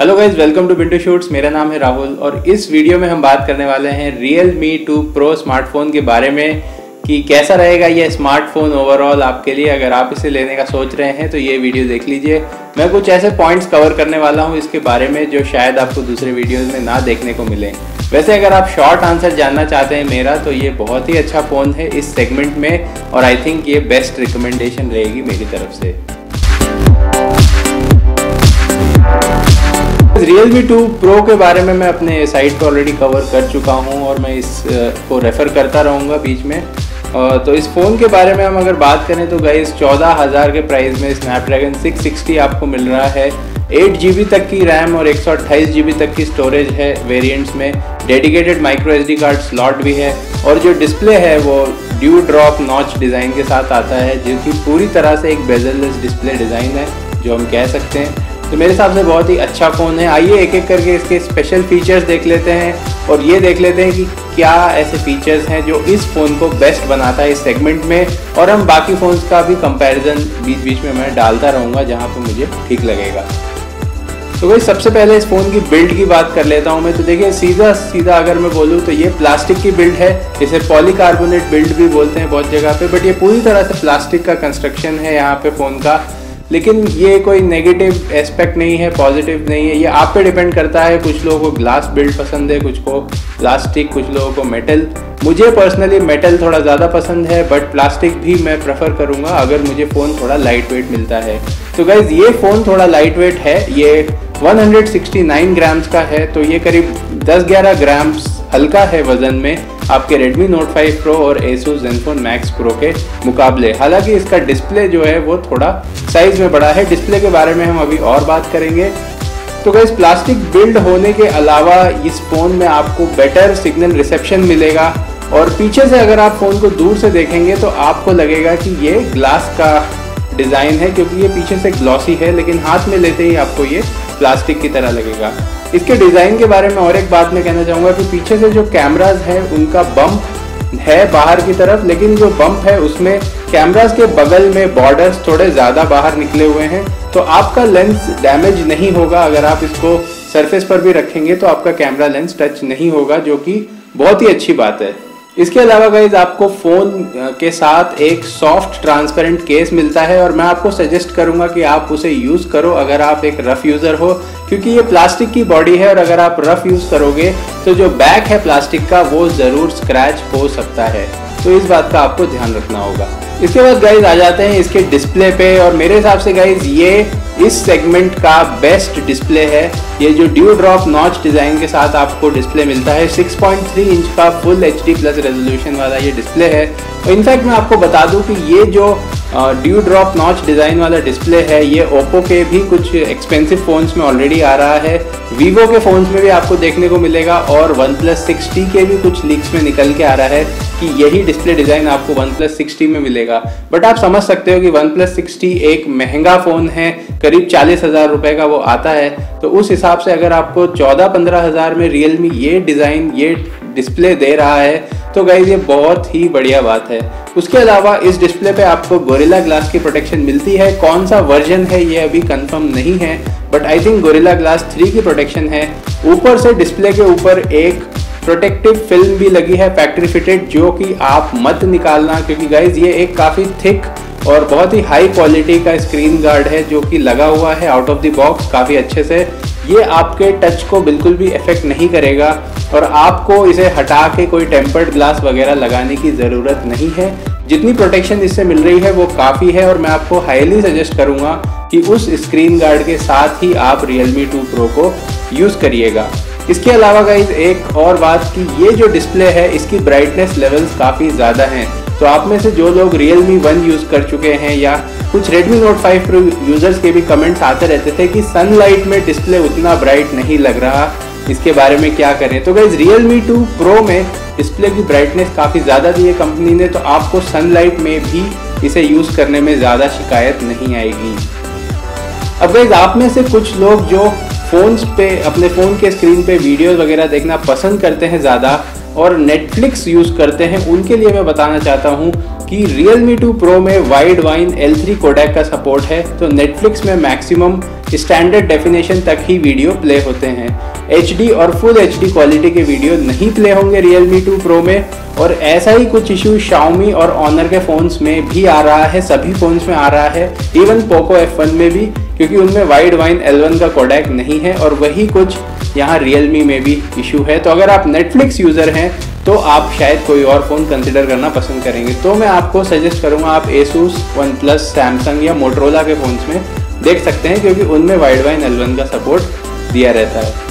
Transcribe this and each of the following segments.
Hello guys welcome to Bintu shoots मेरा नाम है राहुल और इस वीडियो में हम बात करने वाले हैं Realme two pro smartphone के बारे में कि कैसा रहेगा ये स्मार्टफ़ोन ओवरऑल आपके लिए। अगर आप इसे लेने का सोच रहे हैं तो ये वीडियो देख लीजिए। मैं कुछ ऐसे पॉइंट्स कवर करने वाला हूँ इसके बारे में जो शायद आपको दूसरे वीडियोज़ में ना देखने को मिले। वैसे अगर आप शॉर्ट आंसर जानना चाहते हैं मेरा तो ये बहुत ही अच्छा फ़ोन है इस सेगमेंट में और आई थिंक ये बेस्ट रिकमेंडेशन रहेगी मेरी तरफ़ से। रियल मी टू प्रो के बारे में मैं अपने साइट पर ऑलरेडी कवर कर चुका हूँ और मैं इसको रेफ़र करता रहूँगा बीच में। तो इस फ़ोन के बारे में हम अगर बात करें तो गई चौदह हज़ार के प्राइस में स्नैपड्रैगन 660 आपको मिल रहा है। एट जी तक की रैम और एक सौ तक की स्टोरेज है वेरिएंट्स में। Dedicated micro SD card slot भी है और जो डिस्प्ले है वो ड्यू ड्रॉप नॉच डिज़ाइन के साथ आता है, जो कि पूरी तरह से एक बेजललेस डिस्प्ले डिज़ाइन है, जो हम कह सकते हैं। तो मेरे हिसाब से बहुत ही अच्छा फ़ोन है। आइए एक एक करके इसके स्पेशल फीचर्स देख लेते हैं और ये देख लेते हैं कि क्या ऐसे फीचर्स हैं जो इस फ़ोन को बेस्ट बनाता है इस सेगमेंट में। और हम बाकी फ़ोन्स का भी कंपैरिजन बीच बीच में मैं डालता रहूँगा जहाँ पर मुझे ठीक लगेगा। तो भाई, सबसे पहले इस फ़ोन की बिल्ड की बात कर लेता हूँ मैं। तो देखिए सीधा सीधा अगर मैं बोलूँ तो ये प्लास्टिक की बिल्ड है। इसे पॉलीकार्बोनेट बिल्ड भी बोलते हैं बहुत जगह पे बट ये पूरी तरह से प्लास्टिक का कंस्ट्रक्शन है यहाँ पे फ़ोन का। लेकिन ये कोई नेगेटिव एस्पेक्ट नहीं है पॉजिटिव नहीं है। ये आप पे डिपेंड करता है, कुछ लोगों को ग्लास बिल्ड पसंद है, कुछ को प्लास्टिक कुछ लोगों को मेटल मुझे पर्सनली मेटल थोड़ा ज़्यादा पसंद है बट प्लास्टिक भी मैं प्रेफर करूँगा अगर मुझे फ़ोन थोड़ा लाइट वेट मिलता है। तो गाइज़ ये फ़ोन थोड़ा लाइट वेट है। ये 169 ग्राम्स का है तो ये करीब 10-11 ग्राम्स हल्का है वज़न में। आपके Redmi Note 5 Pro और Asus Zenfone Max Pro के मुकाबले। हालाँकि इसका डिस्प्ले जो है, वो थोड़ा साइज़ में बड़ा है। डिस्प्ले के बारे में हम अभी और बात करेंगे। तो गैस प्लास्टिक बिल्ड होने के अलावा इस फ़ोन में आपको बेटर सिग्नल रिसेप्शन मिलेगा। और पीछे से अगर आप फ़ोन को दूर से देखेंगे तो आपको लगेगा कि ये ग्लास का डिज़ाइन है, क्योंकि ये पीछे से ग्लॉसी है, लेकिन हाथ में लेते ही आपको ये प्लास्टिक की तरह लगेगा। इसके डिज़ाइन के बारे में और एक बात मैं कहना चाहूँगा कि पीछे से जो कैमराज हैं, उनका बम्प है बाहर की तरफ़, लेकिन जो बम्प है उसमें कैमराज के बगल में बॉर्डर्स थोड़े ज़्यादा बाहर निकले हुए हैं। तो आपका लेंस डैमेज नहीं होगा। अगर आप इसको सरफेस पर भी रखेंगे तो आपका कैमरा लेंस टच नहीं होगा, जो कि बहुत ही अच्छी बात है। इसके अलावा गाइज़ आपको फ़ोन के साथ एक सॉफ्ट ट्रांसपेरेंट केस मिलता है और मैं आपको सजेस्ट करूँगा कि आप उसे यूज़ करो अगर आप एक रफ़ यूज़र हो, क्योंकि ये प्लास्टिक की बॉडी है और अगर आप रफ़ यूज़ करोगे तो जो बैक है प्लास्टिक का, वो ज़रूर स्क्रैच हो सकता है। तो इस बात का आपको ध्यान रखना होगा। इसके बाद गाइज़ आ जाते हैं इसके डिस्प्ले पे और मेरे हिसाब से गाइज़ ये इस सेगमेंट का बेस्ट डिस्प्ले है। ये जो ड्यू ड्रॉप नॉच डिज़ाइन के साथ आपको डिस्प्ले मिलता है 6.3 इंच का फुल एचडी प्लस रेजोल्यूशन वाला ये डिस्प्ले है। और इनफैक्ट मैं आपको बता दूँ कि ये जो ड्यू ड्रॉप नॉच डिज़ाइन वाला डिस्प्ले है। ये ओप्पो के भी कुछ एक्सपेंसिव फ़ोन्स में ऑलरेडी आ रहा है। वीवो के फ़ोन्स में भी आपको देखने को मिलेगा और वन प्लस सिक्सटी के भी कुछ लीक्स में निकल के आ रहा है कि यही डिस्प्ले डिज़ाइन आपको वन प्लस सिक्सटी में मिलेगा। बट आप समझ सकते हो कि वन प्लस सिक्सटी एक महँगा फ़ोन है। करीब चालीस हज़ार रुपये का वो आता है। तो उस हिसाब से अगर आपको चौदह पंद्रह हज़ार में रियलमी ये डिज़ाइन ये डिस्प्ले दे रहा है तो गाइज़ ये बहुत ही बढ़िया बात है। उसके अलावा इस डिस्प्ले पे आपको गोरिल्ला ग्लास की प्रोटेक्शन मिलती है। कौन सा वर्जन है, ये अभी कंफर्म नहीं है but I think Gorilla Glass three की प्रोटेक्शन है। ऊपर से डिस्प्ले के ऊपर एक प्रोटेक्टिव फ़िल्म भी लगी है फैक्ट्री फिटेड जो कि आप मत निकालना, क्योंकि गाइज़ ये एक काफ़ी थिक और बहुत ही हाई क्वालिटी का स्क्रीन गार्ड है, जो कि लगा हुआ है आउट ऑफ़ द बॉक्स काफ़ी अच्छे से। ये आपके टच को बिल्कुल भी इफ़ेक्ट नहीं करेगा। और आपको इसे हटा के कोई टेम्पर्ड ग्लास वगैरह लगाने की ज़रूरत नहीं है। जितनी प्रोटेक्शन इससे मिल रही है वो काफ़ी है और मैं आपको हाईली सजेस्ट करूँगा कि उस स्क्रीन गार्ड के साथ ही आप Realme 2 Pro को यूज़ करिएगा। इसके अलावा गाइज़ एक और बात कि ये जो डिस्प्ले है, इसकी ब्राइटनेस लेवल्स काफ़ी ज़्यादा हैं। तो आप में से जो लोग Realme 1 यूज़ कर चुके हैं या कुछ Redmi Note 5 Pro यूज़र्स के भी कमेंट्स आते रहते थे कि सनलाइट में डिस्प्ले उतना ब्राइट नहीं लग रहा। इसके बारे में क्या करें? तो गाइज़ Realme 2 Pro में डिस्प्ले की ब्राइटनेस काफ़ी ज़्यादा दी है कंपनी ने तो आपको सनलाइट में भी इसे यूज़ करने में ज़्यादा शिकायत नहीं आएगी। अब गाइज़ आप में से कुछ लोग जो फ़ोन्स पे, अपने फ़ोन के स्क्रीन पे वीडियोस वगैरह देखना पसंद करते हैं ज़्यादा और नेटफ्लिक्स यूज़ करते हैं, उनके लिए मैं बताना चाहता हूँ कि Realme 2 Pro में वाइड वाइन L3 कोडेक का सपोर्ट है तो Netflix में मैक्सिमम स्टैंडर्ड डेफिनेशन तक ही वीडियो प्ले होते हैं। HD और फुल HD क्वालिटी के वीडियो नहीं प्ले होंगे Realme 2 Pro में। और ऐसा ही कुछ इशू शाओमी और ऑनर के फ़ोन्स में भी आ रहा है सभी फ़ोन्स में आ रहा है इवन Poco F1 में भी क्योंकि उनमें वाइड वाइन L1 का कोडेक नहीं है और वही कुछ यहाँ Realme में भी इशू है। तो अगर आप Netflix यूज़र हैं तो आप शायद कोई और फ़ोन कंसिडर करना पसंद करेंगे। तो मैं आपको सजेस्ट करूँगा आप Asus, OnePlus, Samsung या Motorola के फ़ोन्स में देख सकते हैं क्योंकि उनमें वाइड वाइन एल का सपोर्ट दिया रहता है।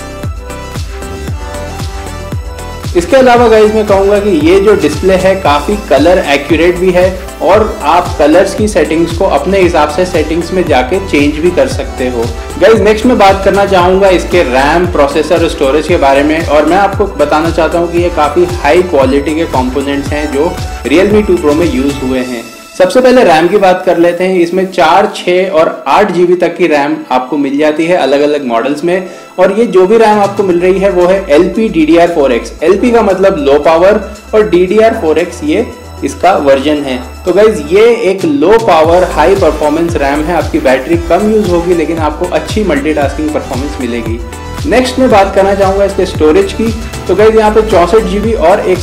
इसके अलावा गाइज़ मैं कहूँगा कि ये जो डिस्प्ले है, काफ़ी कलर एक्यूरेट भी है और आप कलर्स की सेटिंग्स को अपने हिसाब से सेटिंग्स में जाके चेंज भी कर सकते हो। गाइज़ नेक्स्ट में बात करना चाहूँगा इसके रैम प्रोसेसर और स्टोरेज के बारे में और मैं आपको बताना चाहता हूँ कि ये काफ़ी हाई क्वालिटी के कॉम्पोनेंट्स हैं जो रियल मी टू प्रो में यूज़ हुए हैं। सबसे पहले रैम की बात कर लेते हैं। इसमें चार छः और आठ जीबी तक की रैम आपको मिल जाती है अलग अलग मॉडल्स में। और ये जो भी रैम आपको मिल रही है, वो है L P D D R four X L P का मतलब लो पावर और D D R four X ये इसका वर्जन है। तो गाइज़ ये एक low power high performance RAM है। आपकी बैटरी कम यूज़ होगी, लेकिन आपको अच्छी मल्टीटास्किंग परफॉर्मेंस मिलेगी। नेक्स्ट मैं बात करना चाहूँगा इसके स्टोरेज की। तो गई यहाँ पे चौंसठ जी और एक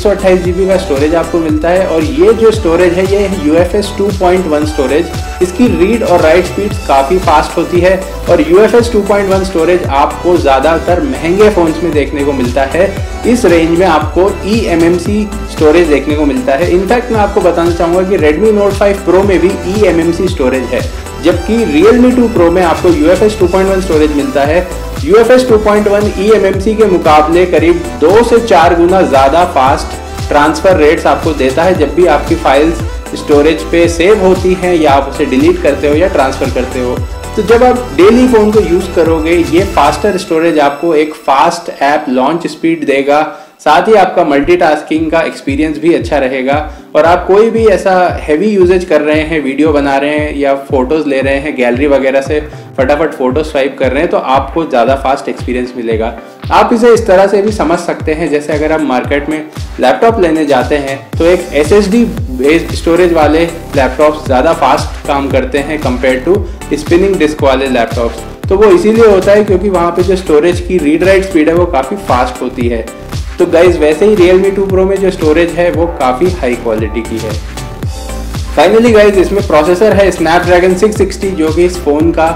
जी का स्टोरेज आपको मिलता है और ये जो स्टोरेज है, ये U F S two point one storage इसकी रीड और राइट स्पीड काफ़ी फास्ट होती है और U F S two point one storage आपको ज़्यादातर महँगे फ़ोन्स में देखने को मिलता है। इस रेंज में आपको E M M C storage देखने को मिलता है। इनफैक्ट मैं आपको बताना चाहूँगा कि Redmi Note 5 Pro में भी E M M C storage है, जबकि Realme 2 Pro में आपको यू UFS 2.1 स्टोरेज मिलता है। UFS 2.1 eMMC के मुकाबले करीब दो से चार गुना ज़्यादा फास्ट ट्रांसफ़र रेट्स आपको देता है जब भी आपकी फाइल्स स्टोरेज पे सेव होती हैं या आप उसे डिलीट करते हो या ट्रांसफ़र करते हो। तो जब आप डेली फ़ोन को यूज़ करोगे, ये फास्टर स्टोरेज आपको एक फास्ट ऐप लॉन्च स्पीड देगा। साथ ही आपका मल्टीटास्किंग का एक्सपीरियंस भी अच्छा रहेगा। और आप कोई भी ऐसा हैवी यूजेज कर रहे हैं वीडियो बना रहे हैं या फ़ोटोज़ ले रहे हैं गैलरी वगैरह से फटाफट फ़ोटो स्वाइप कर रहे हैं तो आपको ज़्यादा फास्ट एक्सपीरियंस मिलेगा। आप इसे इस तरह से भी समझ सकते हैं, जैसे अगर आप मार्केट में लैपटॉप लेने जाते हैं तो एक S S D based storage वाले लैपटॉप्स ज़्यादा फास्ट काम करते हैं कंपेयर टू स्पिनिंग डिस्क वाले लैपटॉप्स तो वो इसीलिए होता है क्योंकि वहाँ पे जो स्टोरेज की रीड राइट स्पीड है, वो काफ़ी फास्ट होती है। तो गाइज़ वैसे ही Realme 2 Pro में जो स्टोरेज है, वो काफ़ी हाई क्वालिटी की है। फाइनली गाइज़ इसमें प्रोसेसर है Snapdragon 660 जो कि इस फ़ोन का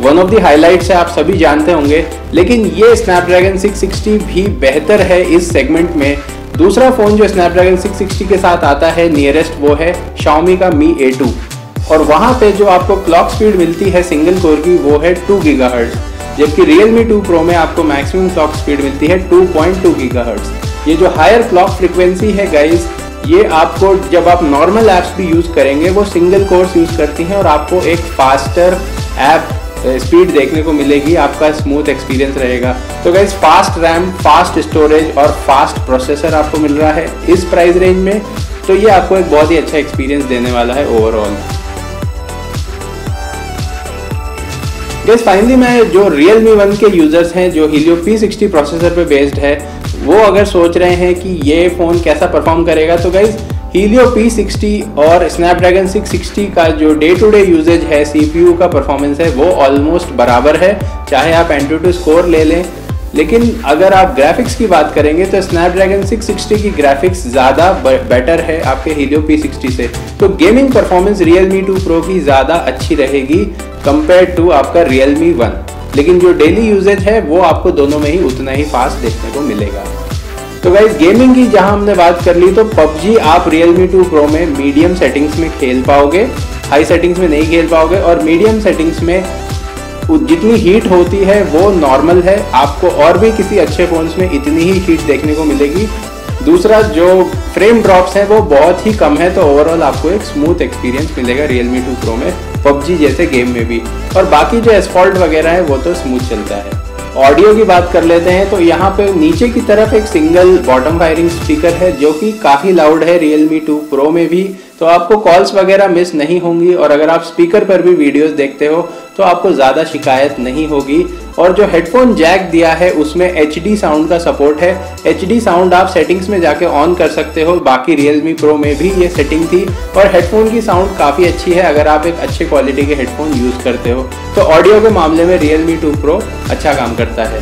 वन ऑफ़ द हाइलाइट्स है, आप सभी जानते होंगे। लेकिन ये Snapdragon 660 भी बेहतर है इस सेगमेंट में। दूसरा फ़ोन जो Snapdragon 660 के साथ आता है नियरेस्ट वो है Xiaomi का Mi A2 और वहाँ पे जो आपको क्लॉक स्पीड मिलती है सिंगल कोर की, वो है 2 गीगाहर्ट्ज़ जबकि Realme 2 Pro में आपको मैक्सिमम क्लॉक स्पीड मिलती है 2.2 गीगाहर्ट्ज ये जो हायर क्लॉक फ्रिक्वेंसी है गाइज़ ये आपको जब आप नॉर्मल ऐप्स भी यूज़ करेंगे, वो सिंगल कोर्स यूज़ करती हैं और आपको एक फास्टर ऐप स्पीड देखने को मिलेगी, आपका स्मूथ एक्सपीरियंस रहेगा। तो guys fast RAM fast storage और फास्ट प्रोसेसर आपको मिल रहा है इस प्राइस रेंज में। तो ये आपको एक बहुत ही अच्छा एक्सपीरियंस देने वाला है ओवरऑल गैस फाइनली मैं जो रियल मी वन के यूज़र्स हैं, जो हीलियो पी सिक्सटी प्रोसेसर पे बेस्ड है, वो अगर सोच रहे हैं कि ये फ़ोन कैसा परफॉर्म करेगा तो गाइज़ हीलियो पी सिक्सटी और स्नैपड्रैगन सिक्स सिक्सटी का जो डे टू डे यूजेज है सीपीयू का परफॉर्मेंस है, वो ऑलमोस्ट बराबर है, चाहे आप एंट्री स्कोर ले लें। लेकिन अगर आप ग्राफिक्स की बात करेंगे तो स्नैपड्रैगन 660 की ग्राफिक्स ज़्यादा बेटर है आपके हीलियो P60 से। तो gaming performance Realme two Pro की ज़्यादा अच्छी रहेगी। कंपेयर टू आपका Realme 1 लेकिन जो डेली यूजेज है, वो आपको दोनों में ही उतना ही फास्ट देखने को मिलेगा। तो गाइज़ गेमिंग की जहाँ हमने बात कर ली तो PUBG आप Realme 2 Pro में मीडियम सेटिंग्स में खेल पाओगे हाई सेटिंग्स में नहीं खेल पाओगे, और मीडियम सेटिंग्स में जितनी हीट होती है, वो नॉर्मल है। आपको और भी किसी अच्छे फ़ोन्स में इतनी ही हीट देखने को मिलेगी। दूसरा, जो फ्रेम ड्रॉप्स है, वो बहुत ही कम है तो ओवरऑल आपको एक स्मूथ एक्सपीरियंस मिलेगा Realme 2 Pro में। PUBG जैसे गेम में भी। और बाकी जो एसफॉल्ट वगैरह है, वो तो स्मूथ चलता है। ऑडियो की बात कर लेते हैं तो यहाँ पे नीचे की तरफ़ एक सिंगल बॉटम फायरिंग स्पीकर है, जो कि काफ़ी लाउड है Realme 2 Pro में भी। तो आपको कॉल्स वगैरह मिस नहीं होंगी, और अगर आप स्पीकर पर भी वीडियोस देखते हो तो आपको ज़्यादा शिकायत नहीं होगी। और जो हेडफोन जैक दिया है, उसमें एचडी साउंड का सपोर्ट है। एचडी साउंड आप सेटिंग्स में जाके ऑन कर सकते हो। बाकी Realme प्रो में भी ये सेटिंग थी। और हेडफोन की साउंड काफ़ी अच्छी है, अगर आप एक अच्छे क्वालिटी के हेडफोन यूज़ करते हो। तो ऑडियो के मामले में Realme 2 Pro अच्छा काम करता है।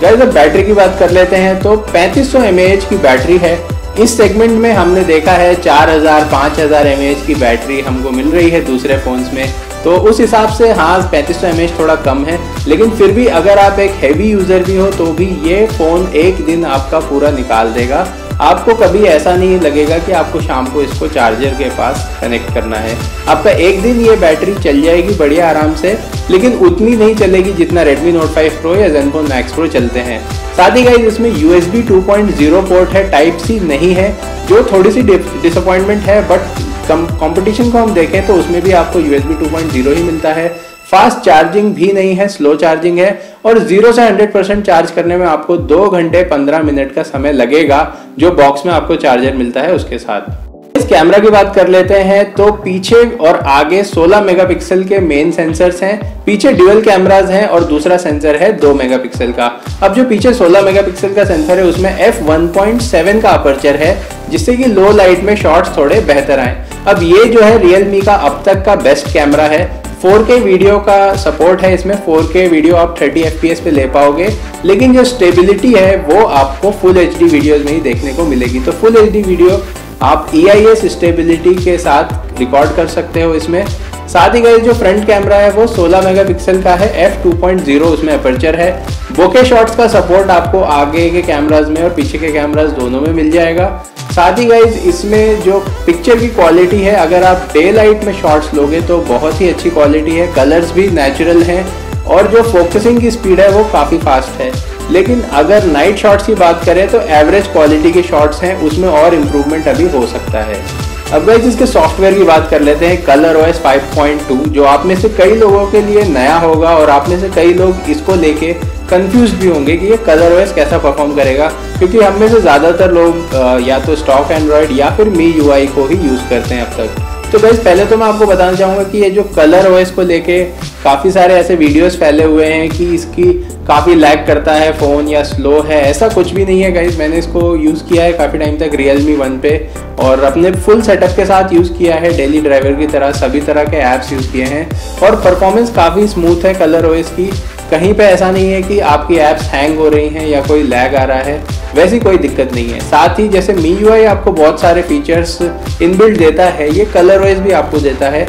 गैस अब बैटरी की बात कर लेते हैं। तो 3500 सौ की बैटरी है। इस सेगमेंट में हमने देखा है 4000 5000 mAh की बैटरी हमको मिल रही है दूसरे फ़ोन्स में। तो उस हिसाब से हाँ पैंतीस सौ एम थोड़ा कम है। लेकिन फिर भी अगर आप एक हैवी यूज़र भी हो तो भी ये फ़ोन एक दिन आपका पूरा निकाल देगा। आपको कभी ऐसा नहीं लगेगा कि आपको शाम को इसको चार्जर के पास कनेक्ट करना है। आपका एक दिन ये बैटरी चल जाएगी बढ़िया आराम से, लेकिन उतनी नहीं चलेगी जितना Redmi Note 5 Pro या Zenfone Max Pro चलते हैं। साथ ही गाइज़ इसमें USB 2.0 पोर्ट है टाइप सी नहीं है, जो थोड़ी सी डिसअपॉइंटमेंट है बट कंपटीशन को हम देखें तो उसमें भी आपको यूएसबी 2.0 ही मिलता है। फास्ट चार्जिंग भी नहीं है स्लो चार्जिंग है और ज़ीरो से 100 परसेंट चार्ज करने में आपको दो घंटे पंद्रह मिनट का समय लगेगा, जो बॉक्स में आपको चार्जर मिलता है उसके साथ। इस कैमरा की बात कर लेते हैं तो पीछे और आगे 16 मेगापिक्सल के मेन सेंसर्स हैं, पीछे ड्यूअल कैमराज हैं और दूसरा सेंसर है 2 मेगापिक्सल का। अब जो पीछे 16 मेगापिक्सल का सेंसर है, उसमें f 1.7 का अपर्चर है, जिससे कि लो लाइट में शॉट्स थोड़े बेहतर आए। अब ये जो है रियलमी का अब तक का बेस्ट कैमरा है। 4K वीडियो का सपोर्ट है इसमें। 4K वीडियो आप 30 fps पे ले पाओगे। लेकिन जो स्टेबिलिटी है, वो आपको फुल एच वीडियोज़ में ही देखने को मिलेगी। तो फुल एच डी वीडियो आप ई e स्टेबिलिटी के साथ रिकॉर्ड कर सकते हो इसमें। साथ ही गए जो फ्रंट कैमरा है, वो 16 मेगापिक्सल का है f2.0 उसमें अपर्चर है। बोके शॉट्स का सपोर्ट आपको आगे के कैमराज में और पीछे के कैमराज दोनों में मिल जाएगा। साथ ही गाइज़ इसमें जो पिक्चर की क्वालिटी है, अगर आप डे लाइट में शॉट्स लोगे तो बहुत ही अच्छी क्वालिटी है। कलर्स भी नेचुरल हैं और जो फोकसिंग की स्पीड है, वो काफ़ी फास्ट है। लेकिन अगर नाइट शॉट्स की बात करें तो एवरेज क्वालिटी के शॉट्स हैं, उसमें और इम्प्रूवमेंट अभी हो सकता है। अब गाइज़ इसके सॉफ्टवेयर की बात कर लेते हैं कलर ओएस 5.2 जो आप में से कई लोगों के लिए नया होगा और आप में से कई लोग इसको लेके कंफ्यूज भी होंगे कि ये कलर ओएस कैसा परफॉर्म करेगा, क्योंकि हम में से ज़्यादातर लोग या तो स्टॉक एंड्रॉयड या फिर मी यूआई को ही यूज़ करते हैं अब तक। तो गाइज़ पहले तो मैं आपको बताना चाहूँगा कि ये जो कलर ओएस को लेके काफ़ी सारे ऐसे वीडियोस फैले हुए हैं कि इसकी काफ़ी लैग करता है फ़ोन या स्लो है, ऐसा कुछ भी नहीं है गाइज़ मैंने इसको यूज़ किया है काफ़ी टाइम तक रियल मी वन पे और अपने फुल सेटअप के साथ यूज़ किया है डेली ड्राइवर की तरह, सभी तरह के ऐप्स यूज़ किए हैं और परफॉर्मेंस काफ़ी स्मूथ है कलर ओएस की कहीं पे ऐसा नहीं है कि आपकी ऐप्स हैंग हो रही हैं या कोई लैग आ रहा है। वैसी कोई दिक्कत नहीं है। साथ ही जैसे मी यू आपको बहुत सारे फीचर्स इनबिल्ट देता है, ये कलर वाइज भी आपको देता है।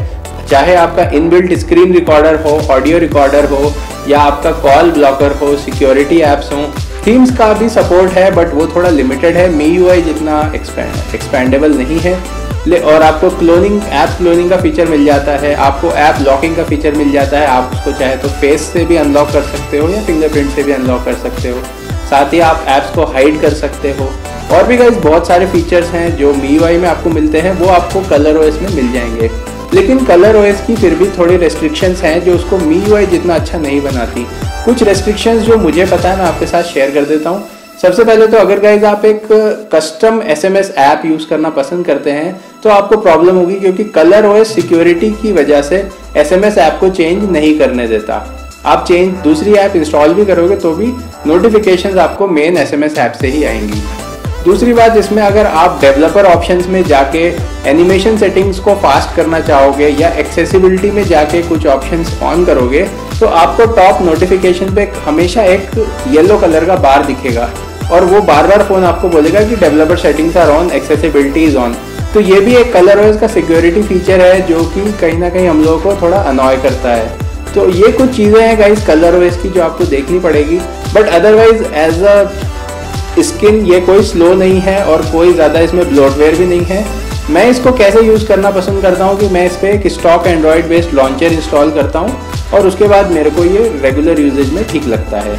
चाहे आपका इनबिल्ट स्क्रीन रिकॉर्डर हो ऑडियो रिकॉर्डर हो, या आपका कॉल ब्लॉकर हो सिक्योरिटी एप्स हो थीम्स का भी सपोर्ट है बट वो थोड़ा लिमिटेड है। मी यू जितना एक्सपेंडेबल नहीं है। ले, और आपको क्लोनिंग ऐप क्लोनिंग का फीचर मिल जाता है। आपको ऐप लॉकिंग का फीचर मिल जाता है। आप उसको चाहे तो फेस से भी अनलॉक कर सकते हो या फिंगरप्रिंट से भी अनलॉक कर सकते हो। साथ ही आप ऐप्स को हाइड कर सकते हो। और भी गाइज़ बहुत सारे फीचर्स हैं जो मी वाई में आपको मिलते हैं, वो आपको कलर ओएस में मिल जाएँगे। लेकिन कलर ओएस की फिर भी थोड़ी रेस्ट्रिक्शंस हैं जो उसको मी वाई जितना अच्छा नहीं बनाती। कुछ रेस्ट्रिक्शंस जो मुझे पता है, मैं आपके साथ शेयर कर देता हूँ। सबसे पहले तो अगर गाइज़ आप एक custom S M S app use करना पसंद करते हैं तो आपको प्रॉब्लम होगी क्योंकि कलर ओएस सिक्योरिटी की वजह से एस एम एस ऐप को चेंज नहीं करने देता। आप चेंज दूसरी ऐप इंस्टॉल भी करोगे तो भी नोटिफिकेशन आपको main S M S app से ही आएँगी। दूसरी बात इसमें अगर आप डेवलपर ऑप्शंस में जाके एनिमेशन सेटिंग्स को फास्ट करना चाहोगे या एक्सेसिबिलिटी में जाके कुछ ऑप्शंस ऑन करोगे तो आपको टॉप नोटिफिकेशन पे हमेशा एक येलो कलर का बार दिखेगा और वो बार बार फ़ोन आपको बोलेगा कि developer settings are on accessibility is on तो ये भी एक कलर वाइज इसका सिक्योरिटी फीचर है जो कि कहीं ना कहीं हम लोगों को थोड़ा अनॉय करता है। तो ये कुछ चीज़ें हैं गाइज़ कलर वाइज की जो आपको देखनी पड़ेगी. But otherwise as a skin ये कोई स्लो नहीं है और कोई ज़्यादा इसमें ब्लोटवेयर भी नहीं है. मैं इसको कैसे यूज़ करना पसंद करता हूँ कि मैं इस पर एक stock Android based launcher install करता हूँ और उसके बाद मेरे को ये रेगुलर यूजेज में ठीक लगता है.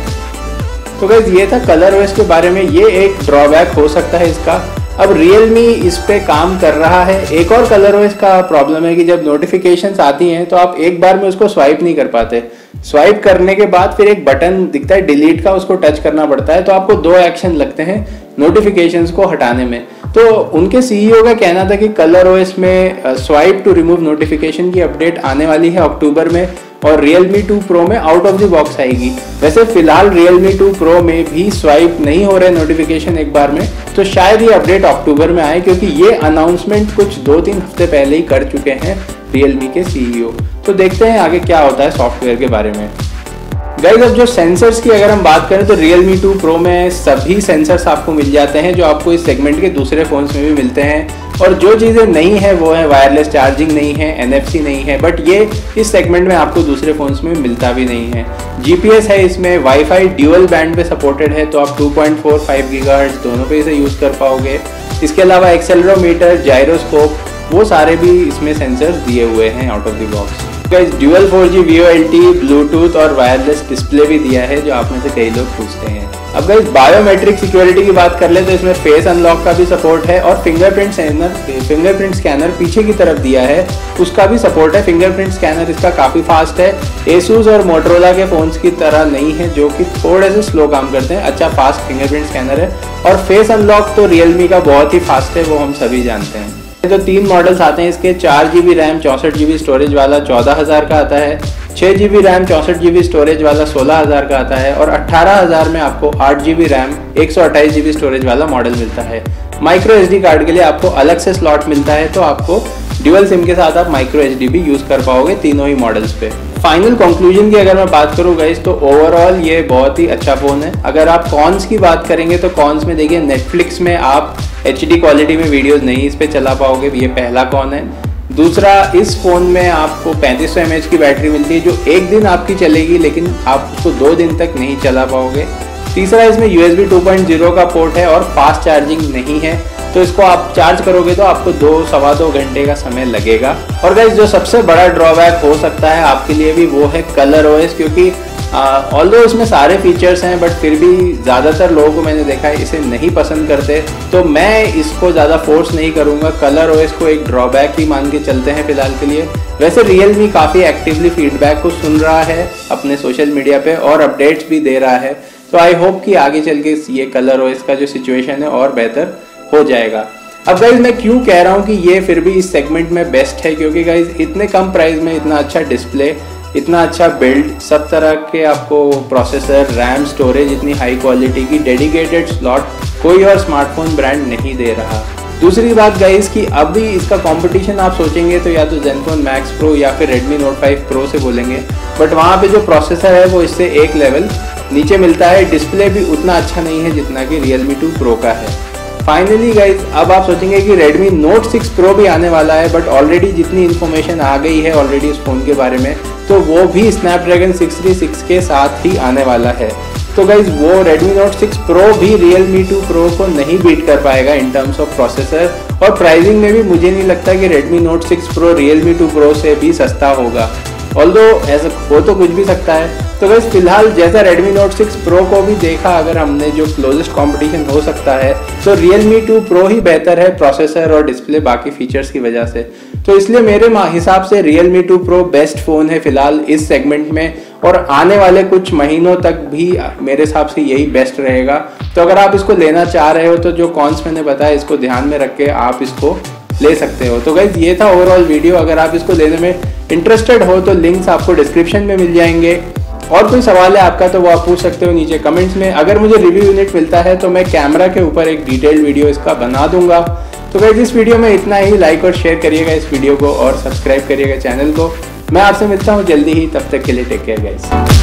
तो गैस ये था कलर वेस के बारे में. ये एक ड्रॉबैक हो सकता है इसका. अब Realme इस पे काम कर रहा है। एक और कलर वेस का प्रॉब्लम है कि जब नोटिफिकेशन आती हैं तो आप एक बार में उसको स्वाइप नहीं कर पाते। स्वाइप करने के बाद फिर एक बटन दिखता है डिलीट का, उसको टच करना पड़ता है तो आपको दो एक्शन लगते हैं नोटिफिकेशन को हटाने में। तो उनके सीईओ का कहना था कि कलर ओएस में स्वाइप टू रिमूव नोटिफिकेशन की अपडेट आने वाली है अक्टूबर में। और Realme 2 Pro में आउट ऑफ़ द बॉक्स आएगी। वैसे फ़िलहाल Realme 2 Pro में भी स्वाइप नहीं हो रहे नोटिफिकेशन एक बार में तो शायद ये अपडेट अक्टूबर में आए, क्योंकि ये अनाउंसमेंट कुछ दो तीन हफ़्ते पहले ही कर चुके हैं Realme के सीईओ तो देखते हैं आगे क्या होता है सॉफ्टवेयर के बारे में। गाइज़ अब जो सेंसर्स की अगर हम बात करें तो Realme 2 Pro में सभी सेंसर्स आपको मिल जाते हैं, जो आपको इस सेगमेंट के दूसरे फ़ोन्स में भी मिलते हैं। और जो चीज़ें नहीं है, वो है वायरलेस चार्जिंग नहीं है एनएफसी नहीं है बट ये इस सेगमेंट में आपको दूसरे फ़ोन्स में मिलता भी नहीं है। जीपीएस है इसमें वाईफाई ड्यूअल बैंड पे सपोर्टेड है तो आप 2.45 पॉइंट दोनों पे इसे यूज़ कर पाओगे। इसके अलावा एक्सेलरोमीटर जायरोस्कोप वो सारे भी इसमें सेंसर दिए हुए हैं out of the box guys dual 4G VoLTE Bluetooth और वायरलेस डिस्प्ले भी दिया है, जो आप में से कई लोग पूछते हैं। अब गाइस बायोमेट्रिक सिक्योरिटी की बात कर ले तो इसमें फेस अनलॉक का भी सपोर्ट है और फिंगरप्रिंट स्कैनर फिंगरप्रिंट स्कैनर पीछे की तरफ़ दिया है, उसका भी सपोर्ट है। फिंगरप्रिंट स्कैनर इसका काफ़ी फास्ट है। एसूस और मोटरोला के फोन्स की तरह नहीं है, जो कि थोड़े से स्लो काम करते हैं। अच्छा फास्ट फिंगरप्रिंट स्कैनर है। और फेस अनलॉक तो रियलमी का बहुत ही फास्ट है, वो हम सभी जानते हैं। तो तीन मॉडल्स आते हैं, इसके चार जी बी रैम चौंसठ जी बी स्टोरेज वाला चौदह हज़ार का आता है छः जी बी रैम चौंसठ जी बी स्टोरेज वाला सोलह हज़ार का आता है और अट्ठारह हज़ार में आपको आठ जी बी रैम एक सौ अट्ठाईस जी बी स्टोरेज वाला मॉडल मिलता है। माइक्रो एच डी कार्ड के लिए आपको अलग से स्लॉट मिलता है तो आपको ड्यूअल सिम के साथ आप माइक्रो एच डी भी यूज़ कर पाओगे तीनों ही मॉडल्स पे। फाइनल कंक्लूजन की अगर मैं बात करूँ गाइस तो ओवरऑल ये बहुत ही अच्छा फ़ोन है। अगर आप कॉन्स की बात करेंगे तो कॉन्स में देखिए नेटफ्लिक्स में आप HD क्वालिटी में वीडियोस नहीं इस पर चला पाओगे, ये पहला कौन है? दूसरा, इस फ़ोन में आपको 3500 सौ की बैटरी मिलती है, जो एक दिन आपकी चलेगी, लेकिन आप उसको दो दिन तक नहीं चला पाओगे। तीसरा, इसमें यू एस 2.0 का पोर्ट है और फास्ट चार्जिंग नहीं है तो इसको आप चार्ज करोगे तो आपको दो, सवा दो घंटे का समय लगेगा। और गाइज़ जो सबसे बड़ा ड्रॉबैक हो सकता है आपके लिए भी, वो है कलर ओएस क्योंकि ऑल दो इसमें सारे फीचर्स हैं बट फिर भी ज़्यादातर लोगों को मैंने देखा है इसे नहीं पसंद करते। तो मैं इसको ज़्यादा फोर्स नहीं करूँगा। कलर ओएस को एक ड्रॉबैक ही मान के चलते हैं फ़िलहाल के लिए। वैसे रियल मी काफ़ी एक्टिवली फीडबैक को सुन रहा है अपने सोशल मीडिया पे और अपडेट्स भी दे रहा है। तो आई होप कि आगे चल के ये कलर ओएस का जो सिचुएशन है और बेहतर हो जाएगा। अब गाइज़ मैं क्यों कह रहा हूँ कि ये फिर भी इस सेगमेंट में बेस्ट है? क्योंकि गाइज़ इतने कम प्राइस में इतना अच्छा डिस्प्ले इतना अच्छा बिल्ड सब तरह के आपको प्रोसेसर रैम स्टोरेज इतनी हाई क्वालिटी की डेडिकेटेड स्लॉट कोई और स्मार्टफ़ोन ब्रांड नहीं दे रहा। दूसरी बात गाइस कि अब भी इसका कंपटीशन आप सोचेंगे तो या तो जेनफोन मैक्स प्रो या फिर Redmi Note 5 Pro से बोलेंगे बट वहाँ पे जो प्रोसेसर है वो इससे एक लेवल नीचे मिलता है डिस्प्ले भी उतना अच्छा नहीं है जितना कि Realme 2 Pro का है। फाइनली गाइज़ अब आप सोचेंगे कि Redmi Note 6 Pro भी आने वाला है बट ऑलरेडी जितनी इन्फॉर्मेशन आ गई है ऑलरेडी इस फ़ोन के बारे में तो वो भी स्नैपड्रैगन 636 के साथ ही आने वाला है। तो गाइज़ वो Redmi Note 6 Pro भी Realme 2 Pro को नहीं बीट कर पाएगा इन टर्म्स ऑफ़ प्रोसेसर और प्राइसिंग में भी मुझे नहीं लगता कि Redmi Note 6 Pro Realme 2 Pro से भी सस्ता होगा। ऑल ऐसा हो तो कुछ भी सकता है। तो बस फ़िलहाल जैसा Redmi Note 6 Pro को भी देखा, अगर हमने जो क्लोजेस्ट कंपटीशन हो सकता है तो Realme 2 Pro ही बेहतर है प्रोसेसर और डिस्प्ले बाकी फीचर्स की वजह से। तो इसलिए मेरे हिसाब से Realme 2 Pro बेस्ट फ़ोन है फ़िलहाल इस सेगमेंट में, और आने वाले कुछ महीनों तक भी मेरे हिसाब से यही बेस्ट रहेगा। तो अगर आप इसको लेना चाह रहे हो तो जो कॉन्स मैंने बताया, इसको ध्यान में रख के आप इसको ले सकते हो। तो गाइज़ ये था ओवरऑल वीडियो अगर आप इसको लेने में इंटरेस्टेड हो तो लिंक्स आपको डिस्क्रिप्शन में मिल जाएँगे। और कोई सवाल है आपका तो वो आप पूछ सकते हो नीचे कमेंट्स में। अगर मुझे रिव्यू यूनिट मिलता है तो मैं कैमरा के ऊपर एक डिटेल्ड वीडियो इसका बना दूँगा। तो गाइज़ इस वीडियो में इतना ही। लाइक और शेयर करिएगा इस वीडियो को, और सब्सक्राइब करिएगा चैनल को। मैं आपसे मिलता हूँ जल्दी ही। तब तक के लिए टेक केयर गाइज़